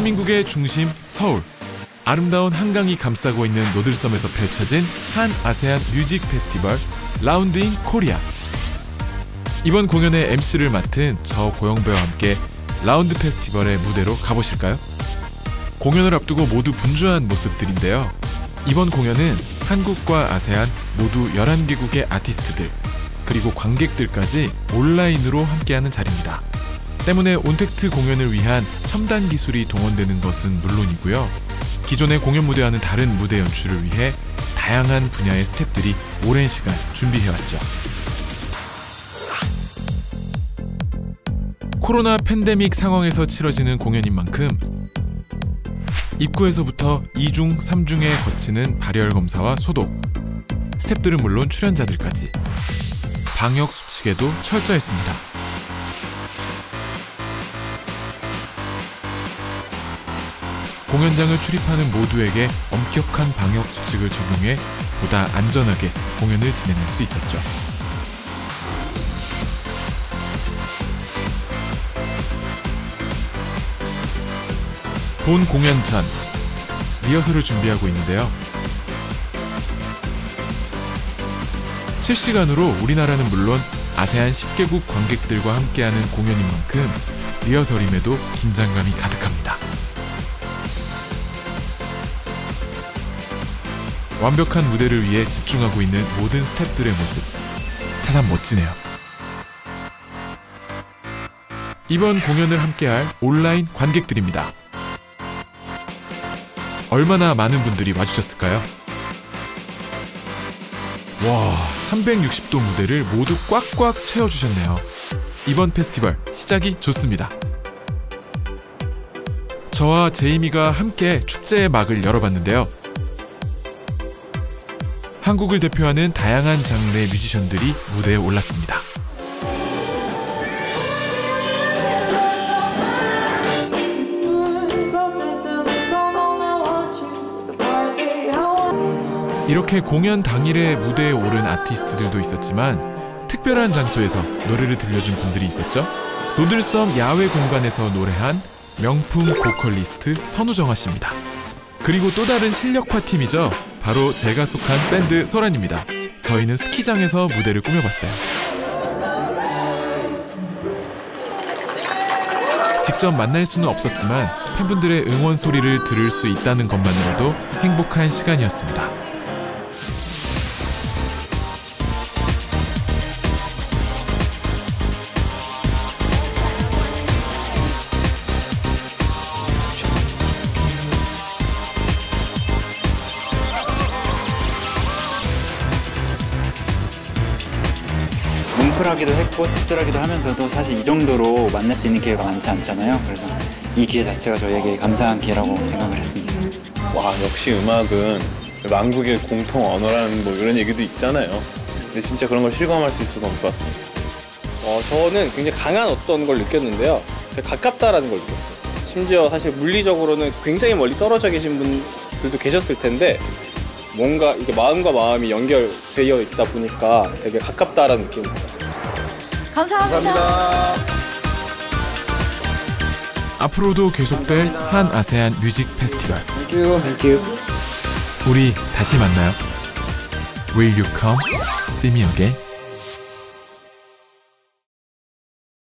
대한민국의 중심 서울. 아름다운 한강이 감싸고 있는 노들섬에서 펼쳐진 한 아세안 Music Festival ROUND in Korea. 이번 공연의 MC를 맡은 저 고영배와 함께 ROUND Festival의 무대로 가보실까요? 공연을 앞두고 모두 분주한 모습들인데요. 이번 공연은 한국과 아세안 모두 11개국의 아티스트들 그리고 관객들까지 온라인으로 함께하는 자리입니다. 때문에 온택트 공연을 위한 첨단 기술이 동원되는 것은 물론이고요. 기존의 공연 무대와는 다른 무대 연출을 위해 다양한 분야의 스탭들이 오랜 시간 준비해왔죠. 코로나 팬데믹 상황에서 치러지는 공연인 만큼 입구에서부터 2중, 3중에 거치는 발열 검사와 소독, 스탭들은 물론 출연자들까지 방역 수칙에도 철저했습니다. 공연장을 출입하는 모두에게 엄격한 방역 수칙을 적용해 보다 안전하게 공연을 진행할 수 있었죠. 본 공연 전 리허설을 준비하고 있는데요. 실시간으로 우리나라는 물론 아세안 10개국 관객들과 함께하는 공연인 만큼 리허설임에도 긴장감이 가득합니다. 완벽한 무대를 위해 집중하고 있는 모든 스태프들의 모습 새삼 멋지네요. 이번 공연을 함께할 온라인 관객들입니다. 얼마나 많은 분들이 와주셨을까요? 와, 360도 무대를 모두 꽉꽉 채워주셨네요. 이번 페스티벌 시작이 좋습니다. 저와 제이미가 함께 축제의 막을 열어봤는데요. 한국을 대표하는 다양한 장르의 뮤지션들이 무대에 올랐습니다. 이렇게 공연 당일에 무대에 오른 아티스트들도 있었지만 특별한 장소에서 노래를 들려준 분들이 있었죠. 노들섬 야외 공간에서 노래한 명품 보컬리스트 선우정아 씨입니다. 그리고 또 다른 실력파 팀이죠. 바로 제가 속한 밴드 소란입니다. 저희는 스키장에서 무대를 꾸며봤어요. 직접 만날 수는 없었지만 팬분들의 응원 소리를 들을 수 있다는 것만으로도 행복한 시간이었습니다. 뭉클하기도 했고 씁쓸하기도 하면서도 사실 이 정도로 만날 수 있는 기회가 많지 않잖아요. 그래서 이 기회 자체가 저희에게 감사한 기회라고 생각을 했습니다. 와 역시 음악은 만국의 공통 언어라는 뭐 이런 얘기도 있잖아요. 근데 진짜 그런 걸 실감할 수 있어서 너무 좋았습니다. 어, 저는 굉장히 강한 어떤 걸 느꼈는데요. 가깝다라는 걸 느꼈어요. 심지어 사실 물리적으로는 굉장히 멀리 떨어져 계신 분들도 계셨을 텐데 뭔가 이게 마음과 마음이 연결되어 있다 보니까 되게 가깝다라는 느낌을 받았어요. 감사합니다. 앞으로도 계속될 한 아세안 뮤직 페스티벌. 땡큐. 땡큐. 우리 다시 만나요. Will you come? See me again?